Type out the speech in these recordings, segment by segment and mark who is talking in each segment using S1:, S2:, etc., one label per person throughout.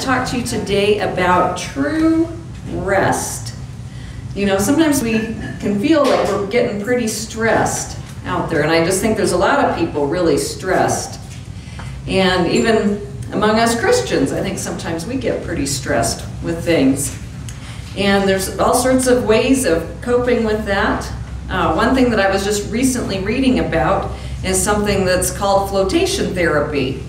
S1: talk to you today about true rest. You know, sometimes we can feel like we're getting pretty stressed out there, and I just think there's a lot of people really stressed. And even among us Christians, I think sometimes we get pretty stressed with things. And there's all sorts of ways of coping with that. Uh, one thing that I was just recently reading about is something that's called flotation therapy.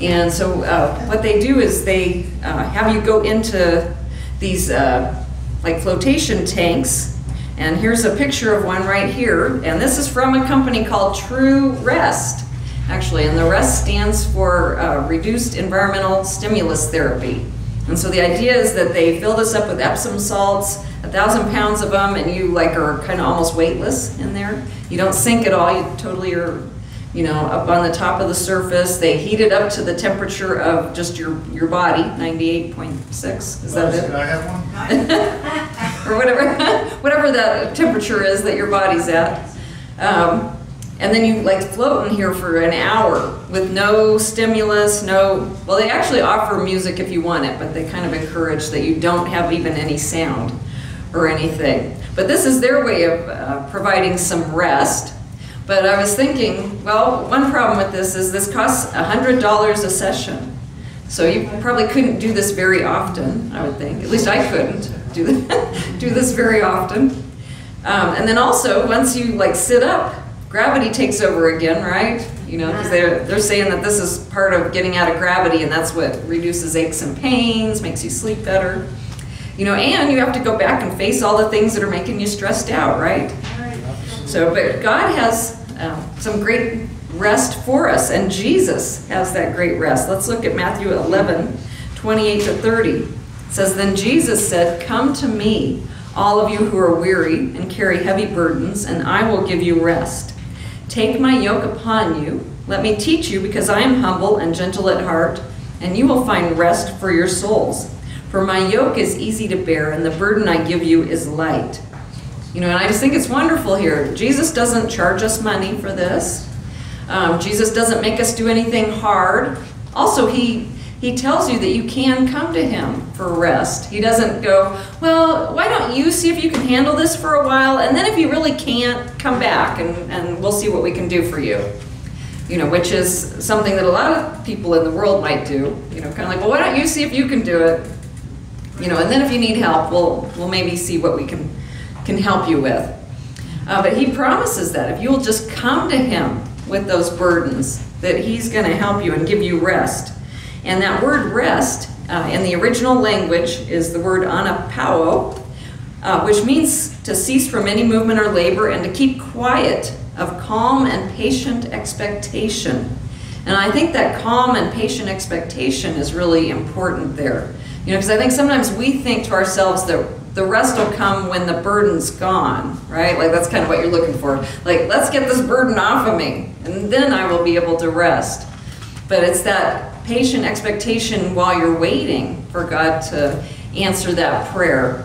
S1: And so uh, what they do is they uh, have you go into these uh, like flotation tanks. And here's a picture of one right here. And this is from a company called True Rest, actually. And the REST stands for uh, Reduced Environmental Stimulus Therapy. And so the idea is that they fill this up with Epsom salts, a thousand pounds of them, and you like are kind of almost weightless in there. You don't sink at all. You totally are, you know, up on the top of the surface. They heat it up to the temperature of just your your body, 98.6. Is that it?
S2: Can I have one?
S1: or whatever, whatever that temperature is that your body's at. Um, and then you like float in here for an hour with no stimulus, no, well, they actually offer music if you want it, but they kind of encourage that you don't have even any sound or anything. But this is their way of uh, providing some rest. But I was thinking, well, one problem with this is this costs $100 a session. So you probably couldn't do this very often, I would think. At least I couldn't do, do this very often. Um, and then also, once you like sit up, gravity takes over again, right? You know, because they're, they're saying that this is part of getting out of gravity and that's what reduces aches and pains, makes you sleep better. You know, and you have to go back and face all the things that are making you stressed out, right? So, but God has um, some great rest for us, and Jesus has that great rest. Let's look at Matthew 11, 28 to 30. It says, Then Jesus said, Come to me, all of you who are weary and carry heavy burdens, and I will give you rest. Take my yoke upon you. Let me teach you, because I am humble and gentle at heart, and you will find rest for your souls. For my yoke is easy to bear, and the burden I give you is light. You know, and I just think it's wonderful here. Jesus doesn't charge us money for this. Um, Jesus doesn't make us do anything hard. Also, he he tells you that you can come to him for rest. He doesn't go, well, why don't you see if you can handle this for a while, and then if you really can't, come back and, and we'll see what we can do for you. You know, which is something that a lot of people in the world might do. You know, kind of like, well, why don't you see if you can do it? You know, and then if you need help, we'll, we'll maybe see what we can, can help you with. Uh, but he promises that if you'll just come to him with those burdens, that he's going to help you and give you rest. And that word rest uh, in the original language is the word anapao, uh, which means to cease from any movement or labor and to keep quiet of calm and patient expectation. And I think that calm and patient expectation is really important there. You know, because I think sometimes we think to ourselves that the rest will come when the burden's gone, right? Like that's kind of what you're looking for. Like, let's get this burden off of me, and then I will be able to rest. But it's that patient expectation while you're waiting for God to answer that prayer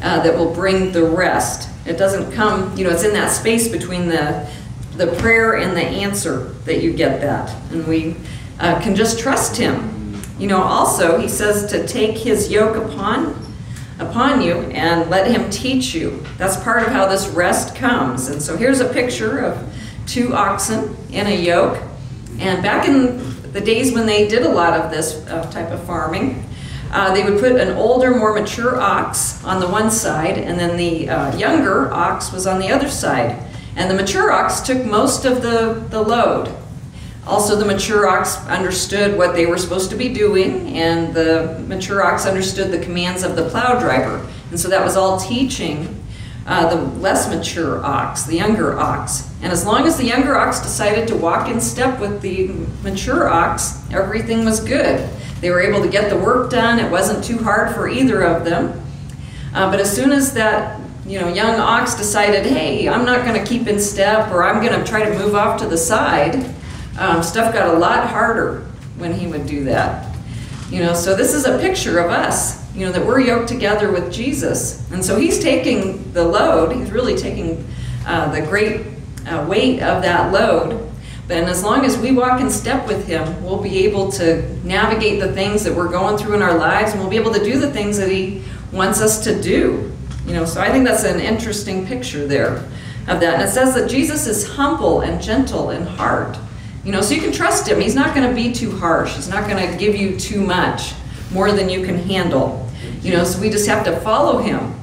S1: uh, that will bring the rest. It doesn't come, you know, it's in that space between the the prayer and the answer that you get that, and we uh, can just trust Him you know, also he says to take his yoke upon upon you and let him teach you. That's part of how this rest comes. And so here's a picture of two oxen in a yoke. And back in the days when they did a lot of this uh, type of farming, uh, they would put an older, more mature ox on the one side, and then the uh, younger ox was on the other side. And the mature ox took most of the, the load. Also, the mature ox understood what they were supposed to be doing, and the mature ox understood the commands of the plow driver. And so that was all teaching uh, the less mature ox, the younger ox. And as long as the younger ox decided to walk in step with the mature ox, everything was good. They were able to get the work done. It wasn't too hard for either of them. Uh, but as soon as that you know, young ox decided, hey, I'm not going to keep in step or I'm going to try to move off to the side, um, stuff got a lot harder when he would do that. You know, so this is a picture of us, you know, that we're yoked together with Jesus. And so he's taking the load, he's really taking uh, the great uh, weight of that load. And as long as we walk in step with Him, we'll be able to navigate the things that we're going through in our lives, and we'll be able to do the things that He wants us to do. You know, so I think that's an interesting picture there of that. And it says that Jesus is humble and gentle in heart. You know, so you can trust Him. He's not going to be too harsh. He's not going to give you too much, more than you can handle. You know, so we just have to follow Him.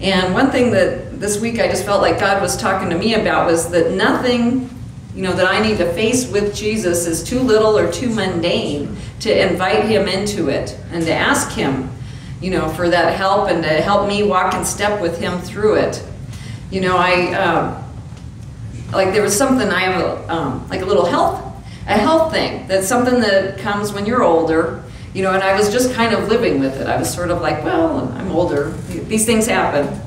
S1: And one thing that this week I just felt like God was talking to me about was that nothing you know, that I need to face with Jesus is too little or too mundane to invite him into it and to ask him, you know, for that help and to help me walk in step with him through it. You know, I, um, like there was something, I have a, um, like a little health, a health thing. That's something that comes when you're older, you know, and I was just kind of living with it. I was sort of like, well, I'm older. These things happen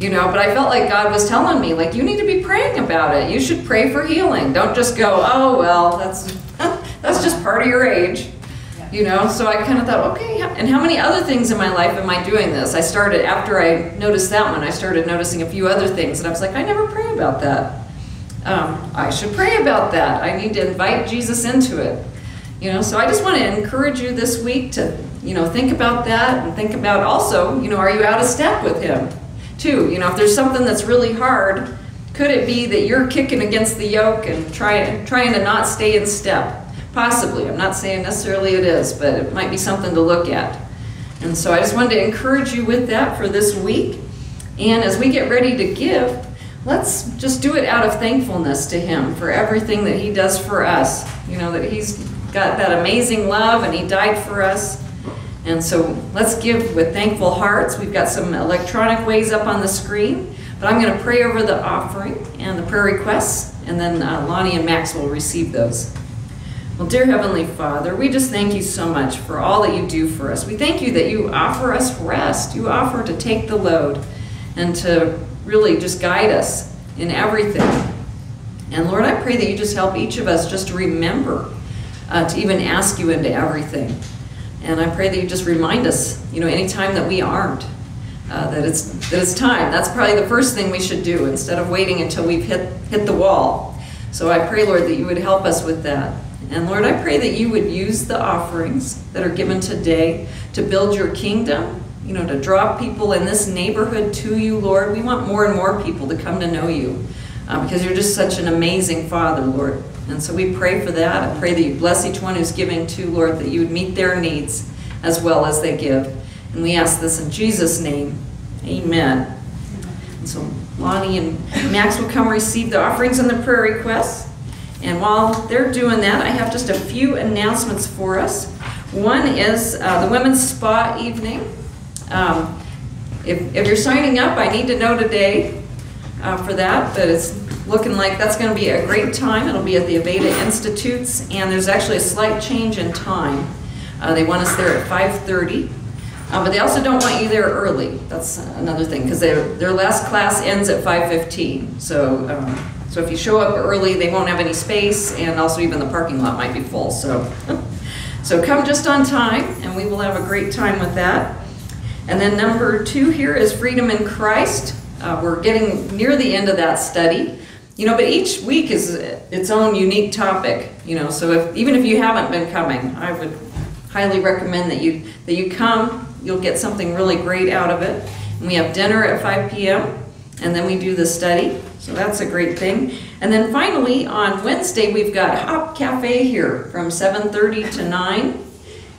S1: you know but i felt like god was telling me like you need to be praying about it you should pray for healing don't just go oh well that's that's just part of your age you know so i kind of thought okay and how many other things in my life am i doing this i started after i noticed that one i started noticing a few other things and i was like i never pray about that um, i should pray about that i need to invite jesus into it you know so i just want to encourage you this week to you know think about that and think about also you know are you out of step with him too. You know, if there's something that's really hard, could it be that you're kicking against the yoke and trying trying to not stay in step? Possibly. I'm not saying necessarily it is, but it might be something to look at. And so I just wanted to encourage you with that for this week. And as we get ready to give, let's just do it out of thankfulness to Him for everything that He does for us. You know, that He's got that amazing love and He died for us. And so let's give with thankful hearts. We've got some electronic ways up on the screen, but I'm going to pray over the offering and the prayer requests, and then uh, Lonnie and Max will receive those. Well, dear Heavenly Father, we just thank you so much for all that you do for us. We thank you that you offer us rest. You offer to take the load and to really just guide us in everything. And Lord, I pray that you just help each of us just to remember uh, to even ask you into everything. And I pray that you just remind us, you know, anytime that we aren't, uh, that it's that it's time. That's probably the first thing we should do instead of waiting until we've hit hit the wall. So I pray, Lord, that you would help us with that. And Lord, I pray that you would use the offerings that are given today to build your kingdom, you know, to draw people in this neighborhood to you, Lord. We want more and more people to come to know you uh, because you're just such an amazing Father, Lord. And so we pray for that. I pray that you bless each one who's giving to, Lord, that you would meet their needs as well as they give. And we ask this in Jesus' name. Amen. And so Lonnie and Max will come receive the offerings and the prayer requests. And while they're doing that, I have just a few announcements for us. One is uh, the Women's Spa Evening. Um, if, if, you're signing up, I need to know today uh, for that, but it's looking like that's going to be a great time. It'll be at the Aveda Institutes, and there's actually a slight change in time. Uh, they want us there at 5.30, uh, but they also don't want you there early. That's another thing, because their last class ends at 5.15. So, um, so if you show up early, they won't have any space, and also even the parking lot might be full. So, so come just on time, and we will have a great time with that. And then number two here is Freedom in Christ. Uh, we're getting near the end of that study. You know, but each week is its own unique topic, you know, so if, even if you haven't been coming, I would highly recommend that you, that you come. You'll get something really great out of it. And we have dinner at 5 p.m., and then we do the study, so that's a great thing. And then finally, on Wednesday, we've got Hop Cafe here from 7.30 to 9,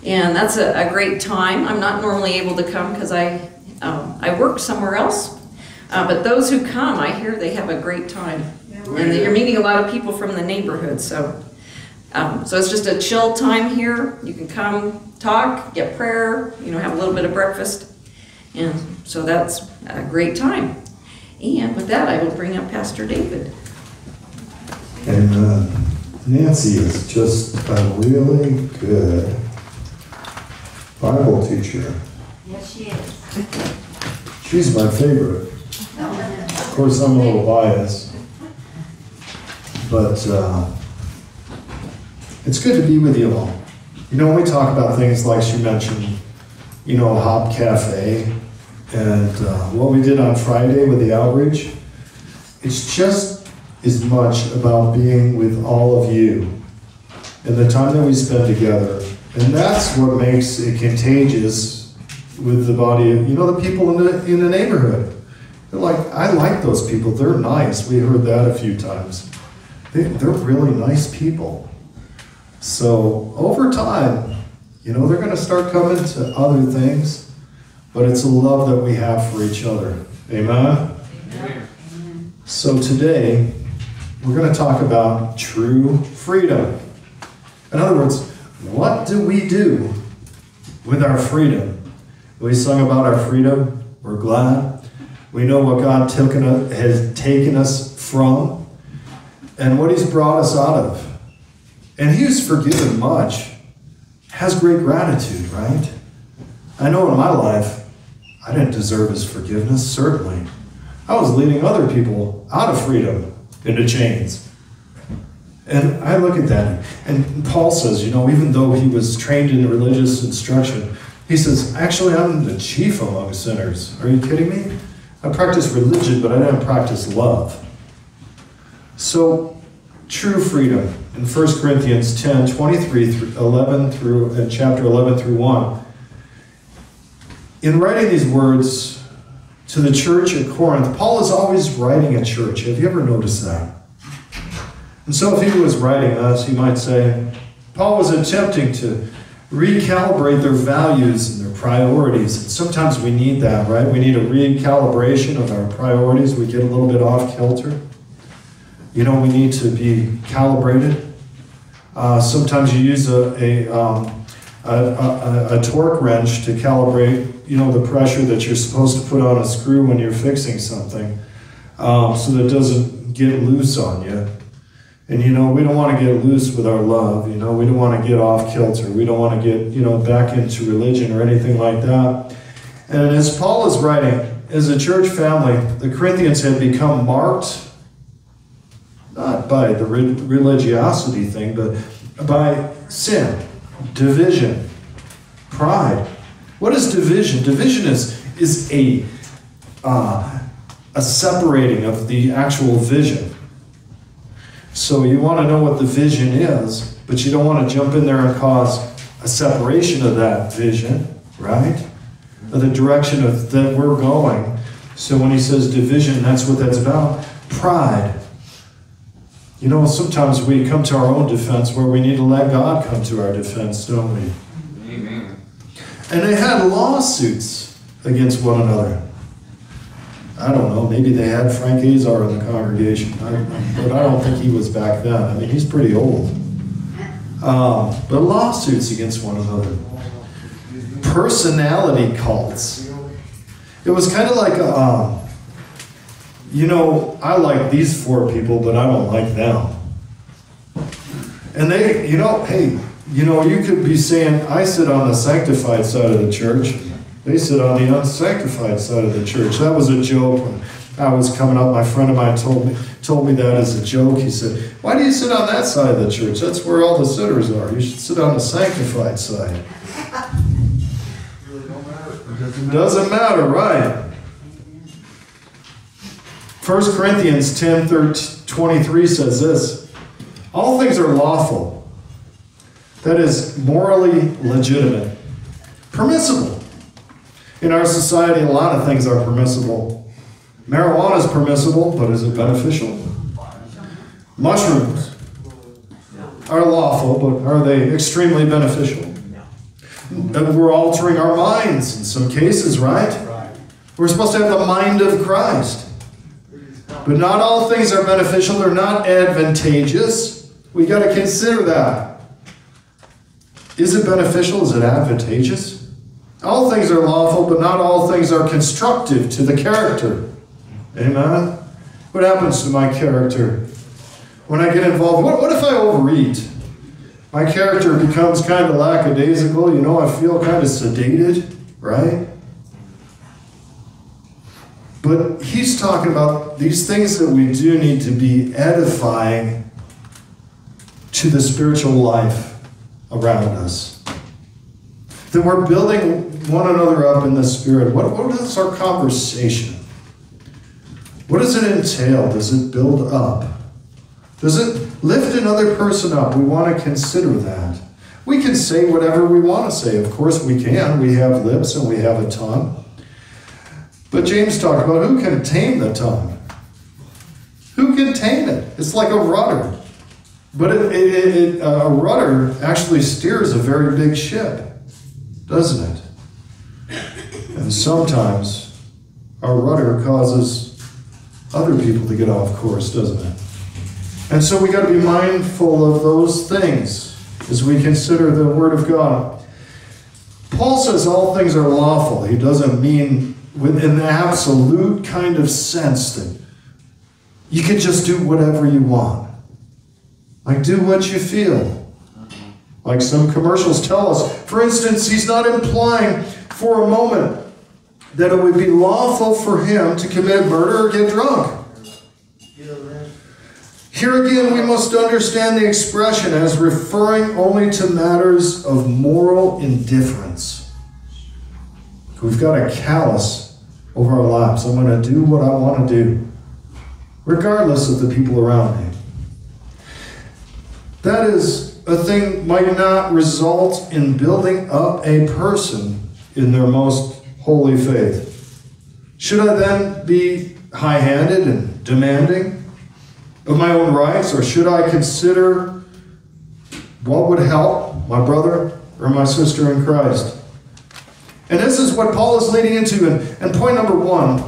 S1: and that's a, a great time. I'm not normally able to come because I, um, I work somewhere else, uh, but those who come, I hear they have a great time and you're meeting a lot of people from the neighborhood. So, um, so it's just a chill time here. You can come, talk, get prayer, you know, have a little bit of breakfast, and so that's a great time. And with that, I will bring up Pastor David.
S3: And uh, Nancy is just a really good Bible teacher.
S2: Yes, she is.
S3: She's my favorite. Of course, I'm a little biased. But uh, it's good to be with you all. You know, when we talk about things like she mentioned, you know, Hop Cafe and uh, what we did on Friday with the outreach, it's just, as much about being with all of you and the time that we spend together. And that's what makes it contagious with the body of, you know, the people in the, in the neighborhood. They're like, I like those people. They're nice. We heard that a few times. They, they're really nice people. So over time, you know, they're going to start coming to other things, but it's a love that we have for each other. Amen? So today, we're going to talk about true freedom. In other words, what do we do with our freedom? We sung about our freedom. We're glad. We know what God took, has taken us from and what He's brought us out of. And He who's forgiven much has great gratitude, right? I know in my life, I didn't deserve His forgiveness, certainly. I was leading other people out of freedom into chains. And I look at that, and Paul says, you know, even though he was trained in religious instruction, he says, actually, I'm the chief among sinners. Are you kidding me? I practice religion, but I don't practice love. So, true freedom in 1 Corinthians 10 23 through 11 through uh, chapter 11 through 1. In writing these words to the church at Corinth, Paul is always writing a church. Have you ever noticed that? And so, if he was writing us, he might say, Paul was attempting to recalibrate their values and their priorities. And sometimes we need that, right? We need a recalibration of our priorities. We get a little bit off kilter. You know, we need to be calibrated. Uh, sometimes you use a, a, um, a, a, a torque wrench to calibrate, you know, the pressure that you're supposed to put on a screw when you're fixing something um, so that it doesn't get loose on you. And you know, we don't want to get loose with our love. You know, we don't want to get off kilter. We don't want to get, you know, back into religion or anything like that. And as Paul is writing, as a church family, the Corinthians had become marked not by the religiosity thing, but by sin, division, pride. What is division? Division is, is a, uh, a separating of the actual vision. So you want to know what the vision is, but you don't want to jump in there and cause a separation of that vision, right? Of the direction of that we're going. So when he says division, that's what that's about. Pride. You know, sometimes we come to our own defense where we need to let God come to our defense, don't we? Amen. And they had lawsuits against one another. I don't know, maybe they had Frank Azar in the congregation, I, but I don't think he was back then. I mean, he's pretty old. Um, but lawsuits against one another. Personality cults. It was kind of like, a, um, you know, I like these four people, but I don't like them. And they, you know, hey, you know, you could be saying, I sit on the sanctified side of the church. They sit on the unsanctified side of the church. That was a joke. When I was coming up, my friend of mine told me told me that as a joke. He said, "Why do you sit on that side of the church? That's where all the sinners are. You should sit on the sanctified side." Doesn't matter, right? 1 Corinthians 10 23 says this All things are lawful, that is, morally legitimate, permissible in our society, a lot of things are permissible. Marijuana is permissible, but is it beneficial? Mushrooms are lawful, but are they extremely beneficial? And we're altering our minds in some cases, right? We're supposed to have the mind of Christ. But not all things are beneficial, they're not advantageous. We got to consider that. Is it beneficial? Is it advantageous? All things are lawful, but not all things are constructive to the character. Amen? What happens to my character when I get involved? What, what if I overeat? My character becomes kind of lackadaisical. You know, I feel kind of sedated, right? But he's talking about these things that we do need to be edifying to the spiritual life around us that we're building one another up in the Spirit. What, what is our conversation? What does it entail? Does it build up? Does it lift another person up? We want to consider that. We can say whatever we want to say. Of course, we can. We have lips and we have a tongue. But James talked about who can tame the tongue? Who can tame it? It's like a rudder. But it, it, it, a rudder actually steers a very big ship, doesn't it? And sometimes our rudder causes other people to get off course, doesn't it? And so we got to be mindful of those things as we consider the Word of God. Paul says all things are lawful. He doesn't mean within the absolute kind of sense that you can just do whatever you want. Like, do what you feel. Like some commercials tell us. For instance, he's not implying for a moment that it would be lawful for him to commit murder or get drunk. Here again, we must understand the expression as referring only to matters of moral indifference. We've got a callous over our lives. I'm going to do what I want to do, regardless of the people around me. That is, a thing might not result in building up a person in their most holy faith. Should I then be high handed and demanding? of my own rights, or should I consider what would help my brother or my sister in Christ? And this is what Paul is leading into. And, and point number one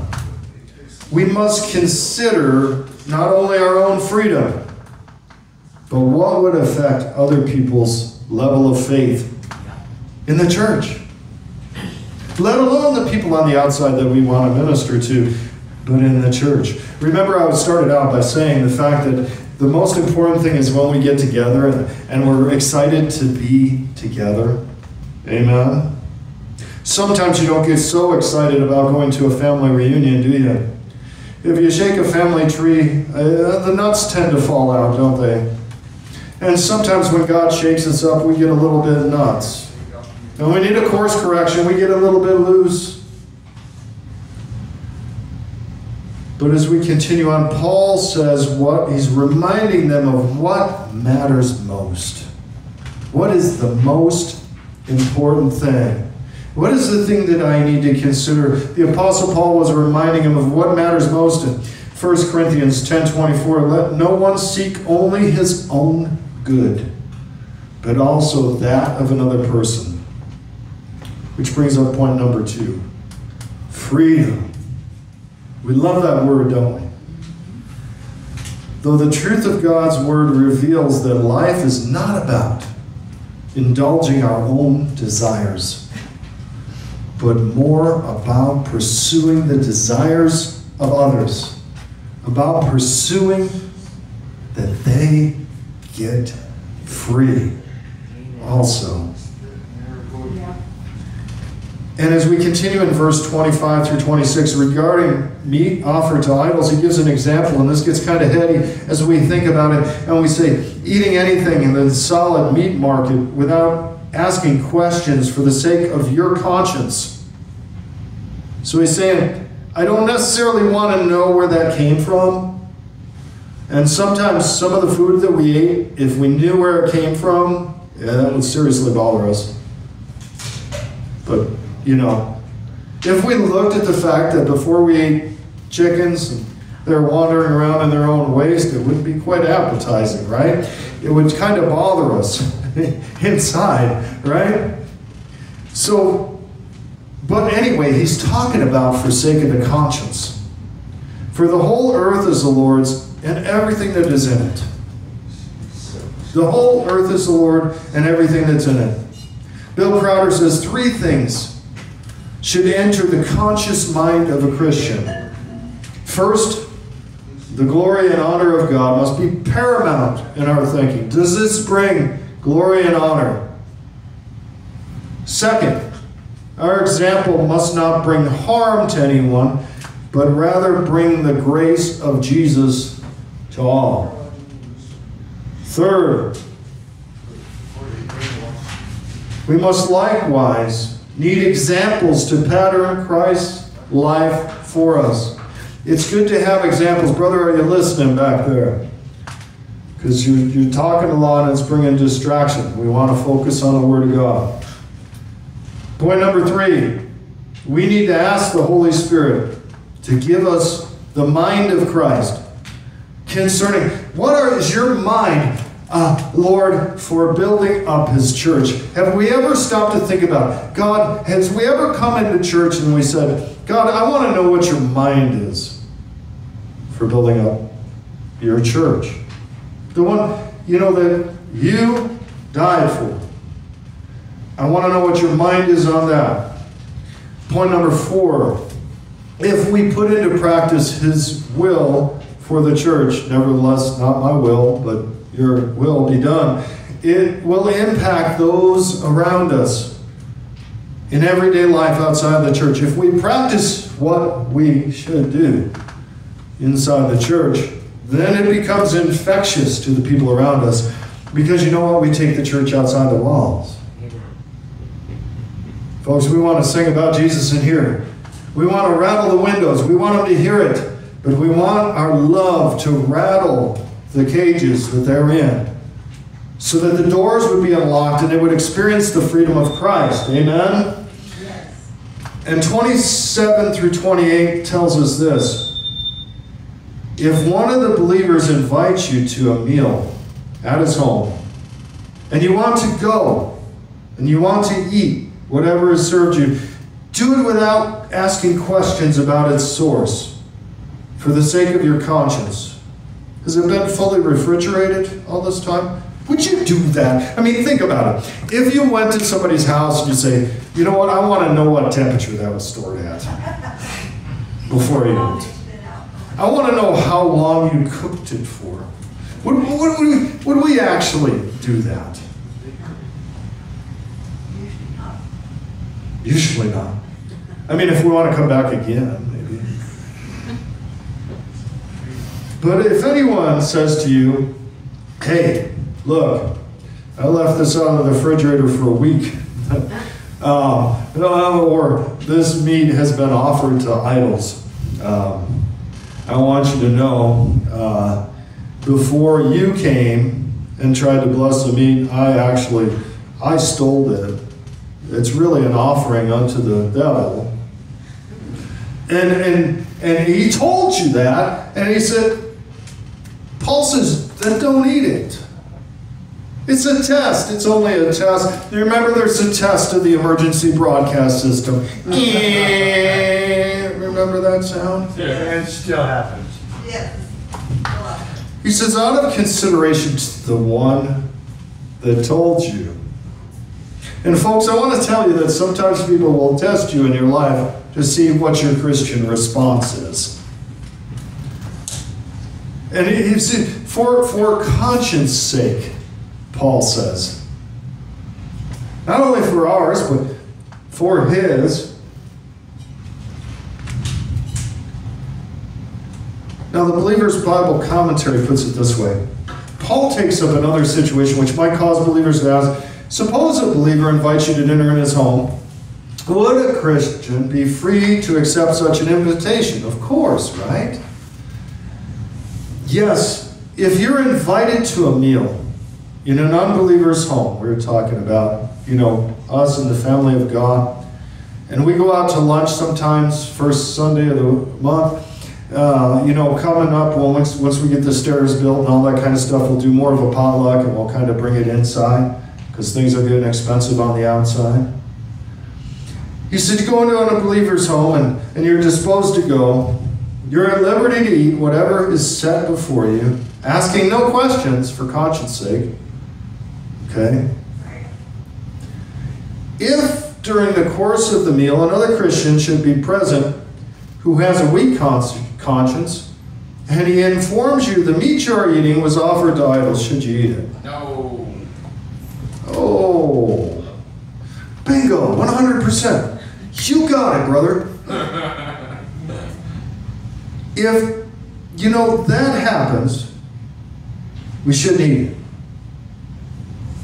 S3: we must consider not only our own freedom, but what would affect other people's level of faith in the church. Let alone the people on the outside that we want to minister to but in the church. Remember, I started out by saying the fact that the most important thing is when we get together and, and we're excited to be together. Amen. Sometimes you don't get so excited about going to a family reunion, do you? If you shake a family tree, uh, the nuts tend to fall out, don't they? And sometimes when God shakes us up, we get a little bit nuts. And we need a course correction, we get a little bit loose. But as we continue on, Paul says what he's reminding them of what matters most. What is the most important thing? What is the thing that I need to consider? The Apostle Paul was reminding him of what matters most in 1 Corinthians 10 24. Let no one seek only his own good, but also that of another person. Which brings up point number two freedom. We love that word, don't we? Though the truth of God's word reveals that life is not about indulging our own desires, but more about pursuing the desires of others, about pursuing that they get free also. And as we continue in verse 25 through 26 regarding meat offered to idols, he gives an example, and this gets kind of heady as we think about it. And we say, eating anything in the solid meat market without asking questions for the sake of your conscience. So he's saying, I don't necessarily want to know where that came from. And sometimes some of the food that we ate, if we knew where it came from, yeah, that would seriously bother us. But you know, if we looked at the fact that before we ate chickens, they're wandering around in their own waste, it wouldn't be quite appetizing, right? It would kind of bother us inside, right? So, but anyway, he's talking about forsaking the conscience. For the whole earth is the Lord's and everything that is in it. The whole earth is the Lord and everything that's in it. Bill Crowder says three things should enter the conscious mind of a Christian. First, the glory and honor of God must be paramount in our thinking. Does this bring glory and honor? Second, our example must not bring harm to anyone, but rather bring the grace of Jesus to all. Third, we must likewise need examples to pattern Christ's life for us. It's good to have examples. Brother, are you listening back there? Because you're, you're talking a lot and it's bringing distraction. We want to focus on the Word of God. Point number three we need to ask the Holy Spirit to give us the mind of Christ concerning what are, is your mind, uh, Lord, for building up His church? Have we ever stopped to think about God? Has we ever come into church and we said, God, I want to know what your mind is for building up your church? The one, you know, that you died for. I want to know what your mind is on that. Point number four if we put into practice His will for the church, nevertheless, not my will, but your will be done, it will impact those around us in everyday life outside the church. If we practice what we should do inside the church, then it becomes infectious to the people around us because you know what? We take the church outside the walls. Folks, we want to sing about Jesus in here. We want to rattle the windows. We want them to hear it. But we want our love to rattle the cages that they're in so that the doors would be unlocked and they would experience the freedom of Christ. Amen?
S2: Yes.
S3: And 27 through 28 tells us this. If one of the believers invites you to a meal at his home, and you want to go, and you want to eat whatever is served you, do it without asking questions about its source, for the sake of your conscience. Has it been fully refrigerated all this time? Would you do that? I mean, think about it. If you went to somebody's house and you say, you know what, I want to know what temperature that was stored at before you ate. I want to know how long you cooked it for. Would, would, we, would we actually do that?
S2: Usually not.
S3: I mean, if we want to come back again, maybe. But if anyone says to you, hey, look, I left this out of the refrigerator for a week, um, or this meat has been offered to idols, um, I want you to know uh, before you came and tried to bless the meat, I actually, I stole it. It's really an offering unto the devil. And, and, and he told you that, and he said, Paul says, then don't eat it. It's a test. It's only a test. You remember there's a test of the emergency broadcast system. remember that sound?
S4: And it still happens.
S2: Yes.
S3: He says, out of consideration to the one that told you. And folks, I want to tell you that sometimes people will test you in your life to see what your Christian response is. And it's for, for conscience sake, Paul says. Not only for ours, but for his. Now, the Believer's Bible Commentary puts it this way Paul takes up another situation which might cause believers to ask Suppose a believer invites you to dinner in his home. Would a Christian be free to accept such an invitation? Of course, right? Yes, if you're invited to a meal in an unbeliever's home, we were talking about, you know, us and the family of God, and we go out to lunch sometimes, first Sunday of the month, uh, you know, coming up, well, once, once we get the stairs built and all that kind of stuff, we'll do more of a potluck and we'll kind of bring it inside because things are getting expensive on the outside. He said, you go into a believer's home and, and you're disposed to go. You're at liberty to eat whatever is set before you, asking no questions for conscience sake. Okay? If during the course of the meal another Christian should be present who has a weak cons- conscience, and he informs you the meat you are eating was offered to idols, should you eat it?
S4: No.
S3: Oh, bingo, 100%. You got it, brother. If, you know, that happens, we shouldn't eat it.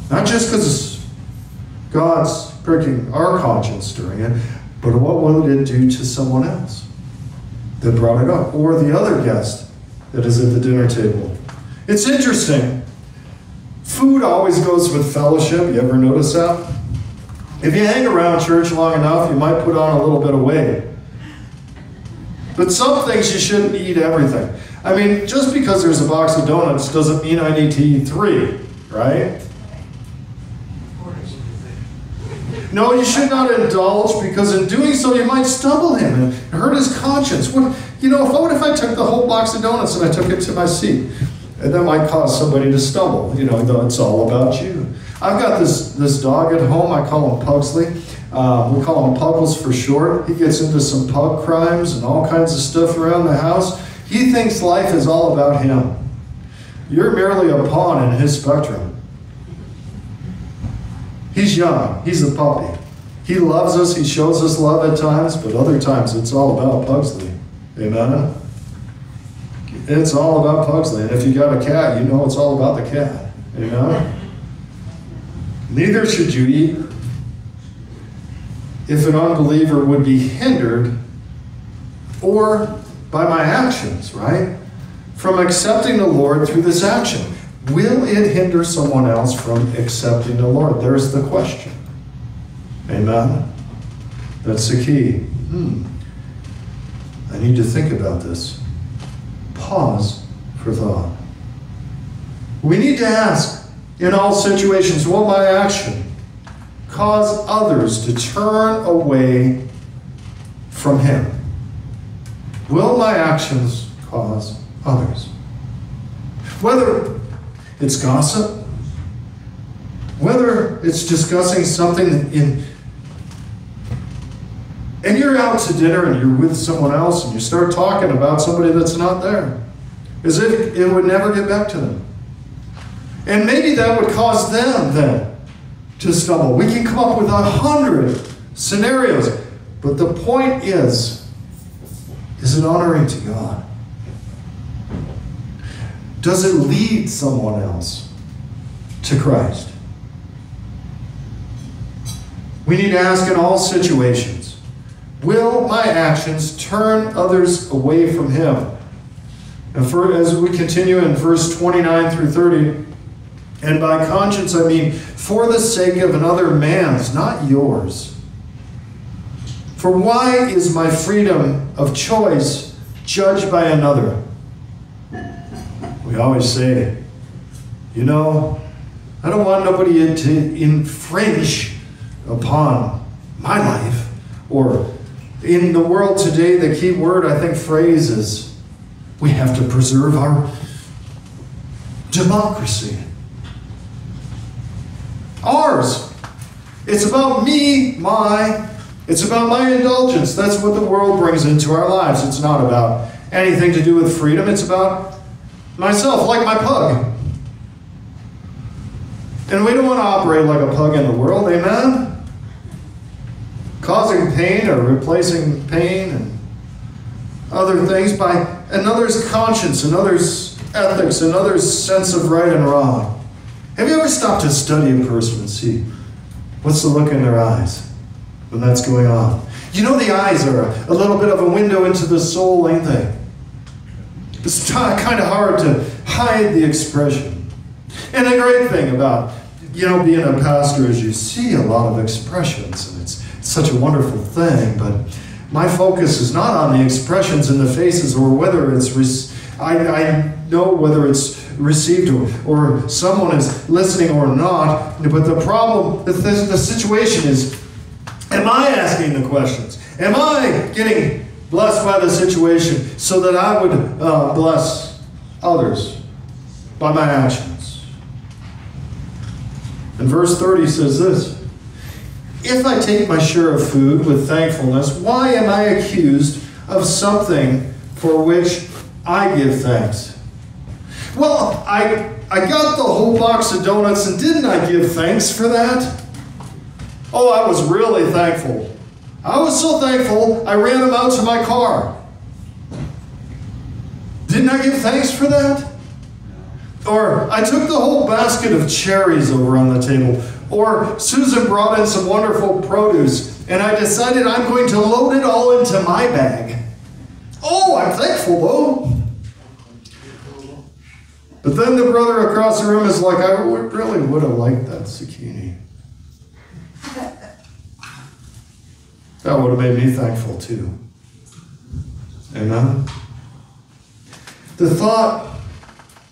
S3: Not just because God's pricking our conscience during it, but what will it do to someone else that brought it up? Or the other guest that is at the dinner table? It's interesting Food always goes with fellowship. You ever notice that? If you hang around church long enough, you might put on a little bit of weight. But some things you shouldn't eat everything. I mean, just because there's a box of donuts doesn't mean I need to eat three, right? No, you should not indulge because in doing so you might stumble him and hurt his conscience. What, you know, if, what if I took the whole box of donuts and I took it to my seat? And that might cause somebody to stumble. You know, it's all about you. I've got this, this dog at home. I call him Pugsley. Uh, we call him Puggles for short. He gets into some pug crimes and all kinds of stuff around the house. He thinks life is all about him. You're merely a pawn in his spectrum. He's young. He's a puppy. He loves us. He shows us love at times, but other times it's all about Pugsley. Amen? It's all about Pugsley. And if you got a cat, you know it's all about the cat. Amen? Neither should you eat if an unbeliever would be hindered or by my actions, right? From accepting the Lord through this action. Will it hinder someone else from accepting the Lord? There's the question. Amen? That's the key. Hmm. I need to think about this. Pause for thought. We need to ask in all situations will my action cause others to turn away from Him? Will my actions cause others? Whether it's gossip, whether it's discussing something in and you're out to dinner and you're with someone else and you start talking about somebody that's not there as if it would never get back to them and maybe that would cause them then to stumble we can come up with a hundred scenarios but the point is is it honoring to god does it lead someone else to Christ? We need to ask in all situations Will my actions turn others away from Him? And for, as we continue in verse 29 through 30, and by conscience I mean for the sake of another man's, not yours. For why is my freedom of choice judged by another? We always say, you know, I don't want nobody to infringe upon my life. Or in the world today, the key word, I think, phrase is we have to preserve our democracy. Ours. It's about me, my. It's about my indulgence. That's what the world brings into our lives. It's not about anything to do with freedom. It's about myself, like my pug. And we don't want to operate like a pug in the world, amen? Causing pain or replacing pain and other things by another's conscience, another's ethics, another's sense of right and wrong. Have you ever stopped to study a person and see what's the look in their eyes when that's going on? You know, the eyes are a little bit of a window into the soul, ain't they? It's kind of hard to hide the expression. And the great thing about, you know, being a pastor is you see a lot of expressions, and it's such a wonderful thing, but my focus is not on the expressions in the faces or whether it's, I, I know whether it's received or, someone is listening or not, but the problem, the, the situation is, am I asking the questions? Am I getting blessed by the situation so that I would uh, bless others by my actions. And verse 30 says this If I take my share of food with thankfulness, why am I accused of something for which I give thanks? Well, I, I got the whole box of donuts, and didn't I give thanks for that? Oh, I was really thankful. I was so thankful, I ran them out to my car. Didn't I give thanks for that? Or I took the whole basket of cherries over on the table. Or Susan brought in some wonderful produce, and I decided I'm going to load it all into my bag. Oh, I'm thankful though. But then the brother across the room is like, I really would have liked that zucchini. That would have made me thankful too. Amen. The thought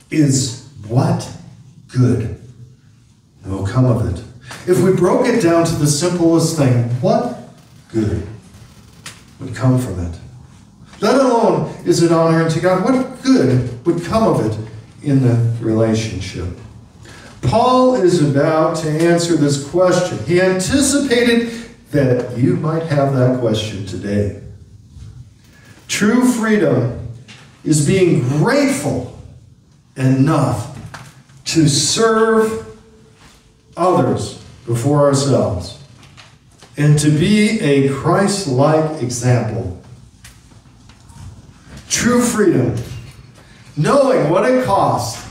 S3: is, what good will come of it? If we broke it down to the simplest thing, what good would come from it? Let alone is it honoring to God, what good would come of it in the relationship? Paul is about to answer this question. He anticipated that you might have that question today. True freedom is being grateful enough to serve others before ourselves and to be a Christ like example. True freedom, knowing what it costs,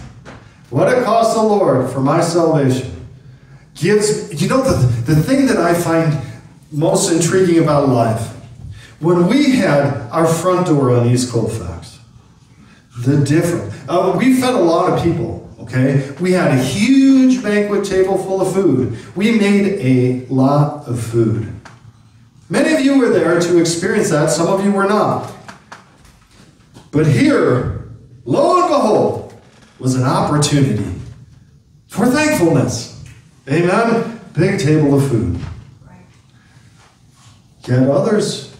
S3: what it cost the Lord for my salvation, gives, you know, the, the thing that I find most intriguing about life, when we had our front door on East Colfax, the difference, uh, we fed a lot of people, okay? We had a huge banquet table full of food. We made a lot of food. Many of you were there to experience that, some of you were not. But here, lo and behold, was an opportunity for thankfulness. Amen? Big table of food. Yet others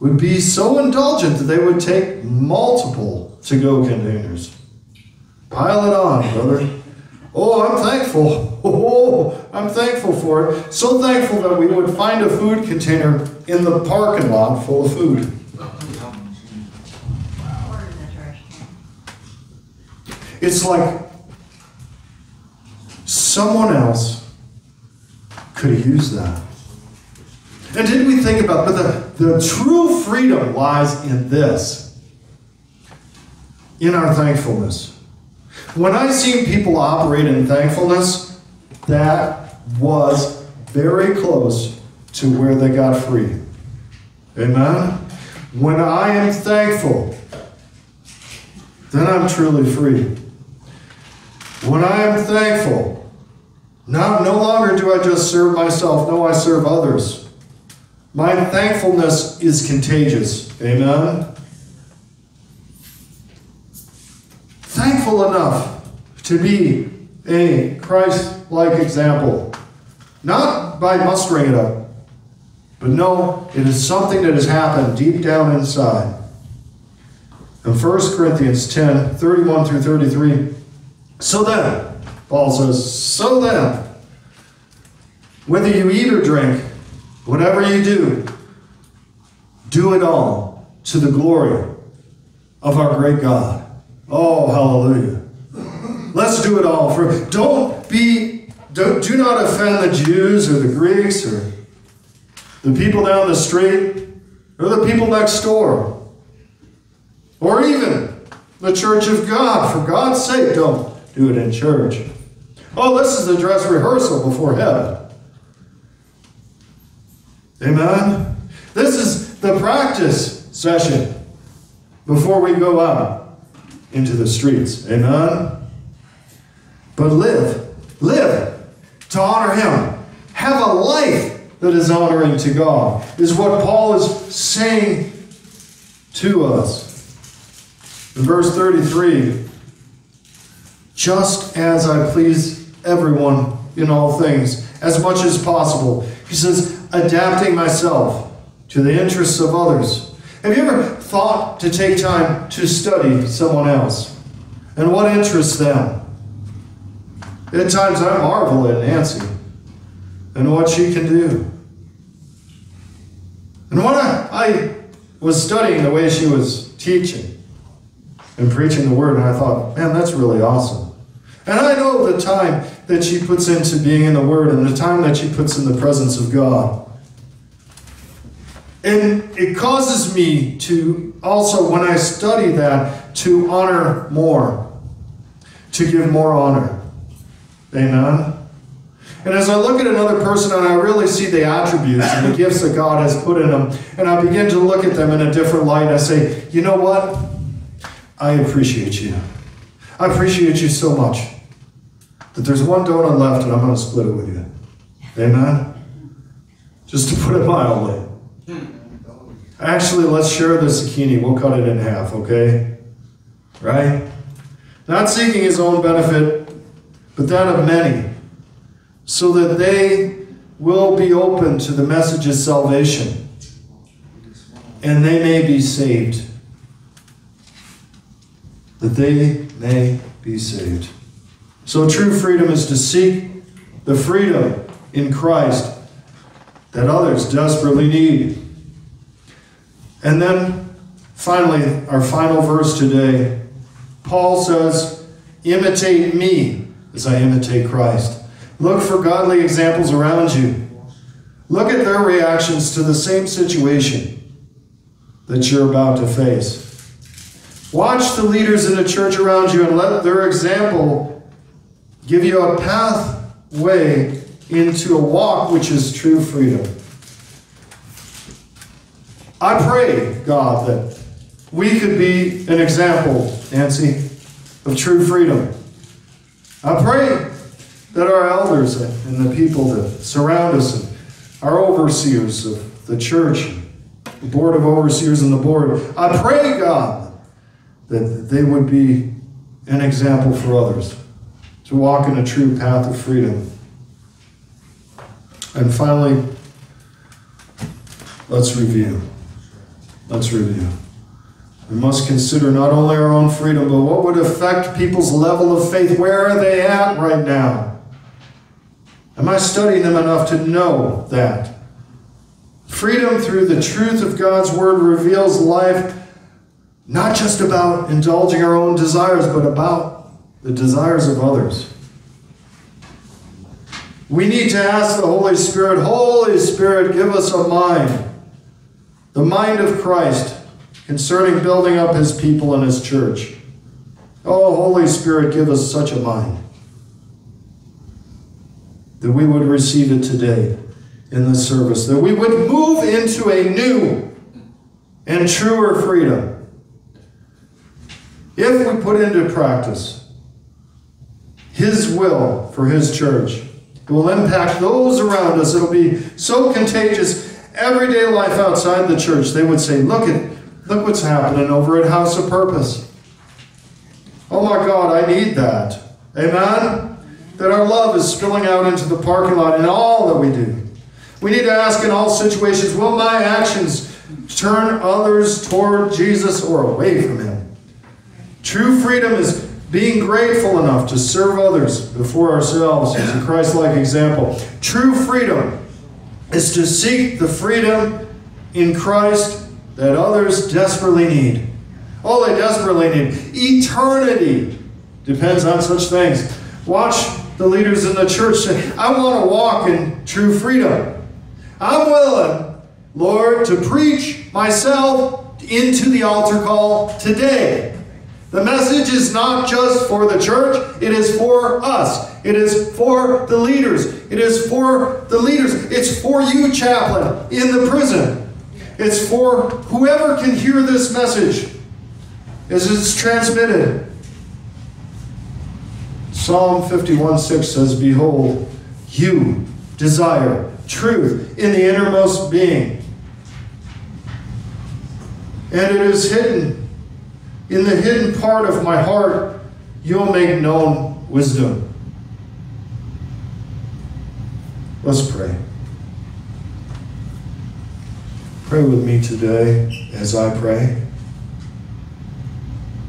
S3: would be so indulgent that they would take multiple to go containers. Pile it on, brother. Oh, I'm thankful. Oh, I'm thankful for it. So thankful that we would find a food container in the parking lot full of food.
S2: Or in the trash can.
S3: It's like someone else could have used that. And did we think about, but the, the true freedom lies in this, in our thankfulness. When I see people operate in thankfulness, that was very close to where they got free. Amen? When I am thankful, then I'm truly free. When I am thankful, now no longer do I just serve myself, no, I serve others. My thankfulness is contagious. Amen. Thankful enough to be a Christ like example. Not by mustering it up, but no, it is something that has happened deep down inside. In 1 Corinthians 10 31 through 33, so then, Paul says, so then, whether you eat or drink, whatever you do, do it all to the glory of our great God. Oh, hallelujah. Let's do it all for don't be don't, do not offend the Jews or the Greeks or the people down the street or the people next door or even the church of God. For God's sake, don't do it in church. Oh, this is the dress rehearsal before heaven. Amen. This is the practice session before we go out into the streets. Amen. But live, live to honor Him. Have a life that is honoring to God, is what Paul is saying to us. In verse 33, just as I please everyone in all things, as much as possible. He says, adapting myself to the interests of others. Have you ever thought to take time to study someone else and what interests them? At times I marvel at Nancy and what she can do. And when I, I was studying the way she was teaching and preaching the word, and I thought, man, that's really awesome. And I know the time that she puts into being in the Word and the time that she puts in the presence of God. And it causes me to also, when I study that, to honor more, to give more honor. Amen? And as I look at another person and I really see the attributes and the gifts that God has put in them, and I begin to look at them in a different light, I say, you know what? I appreciate you. I appreciate you so much that there's one donut left and I'm going to split it with you. Amen? Just to put it mildly. Actually, let's share the zucchini. We'll cut it in half, okay? Right? Not seeking his own benefit, but that of many, so that they will be open to the message of salvation and they may be saved. That they may be saved. So, true freedom is to seek the freedom in Christ that others desperately need. And then, finally, our final verse today Paul says, Imitate me as I imitate Christ. Look for godly examples around you. Look at their reactions to the same situation that you're about to face. Watch the leaders in the church around you and let their example give you a pathway into a walk which is true freedom. I pray, God, that we could be an example, Nancy, of true freedom. I pray that our elders and the people that surround us and our overseers of the church, the board of overseers and the board, I pray, God, that they would be an example for others to walk in a true path of freedom. And finally, let's review. Let's review. We must consider not only our own freedom, but what would affect people's level of faith. Where are they at right now? Am I studying them enough to know that? Freedom through the truth of God's Word reveals life not just about indulging our own desires, but about the desires of others. We need to ask the Holy Spirit, Holy Spirit, give us a mind, the mind of Christ concerning building up His people and His church. Oh, Holy Spirit, give us such a mind that we would receive it today in this service, that we would move into a new and truer freedom. If we put into practice His will for His church, it will impact those around us. It'll be so contagious. Everyday life outside the church, they would say, Look at look what's happening over at House of Purpose. Oh my God, I need that. Amen? That our love is spilling out into the parking lot in all that we do. We need to ask in all situations will my actions turn others toward Jesus or away from Him? True freedom is being grateful enough to serve others before ourselves as a Christ like example. True freedom is to seek the freedom in Christ that others desperately need. Oh, they desperately need. Eternity depends on such things. Watch the leaders in the church say, I want to walk in true freedom. I'm willing, Lord, to preach myself into the altar call today. The message is not just for the church, it is for us. It is for the leaders. It is for the leaders. It's for you, chaplain, in the prison. It's for whoever can hear this message as it's transmitted. Psalm 51 6 says, Behold, you desire truth in the innermost being. And it is hidden. In the hidden part of my heart, you'll make known wisdom. Let's pray. Pray with me today as I pray.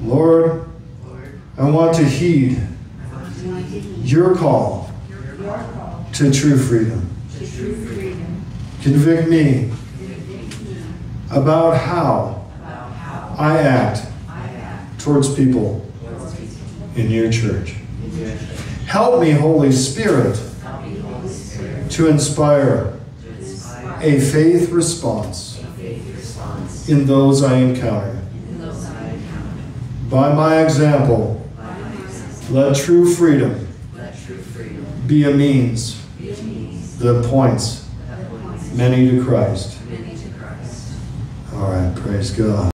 S3: Lord, I want to heed your call to true freedom. Convict me about how I act towards people in your church. Help me, Holy Spirit, to inspire a faith response in those I encounter. By my example, let true freedom be a means that points many to Christ. All right, praise God.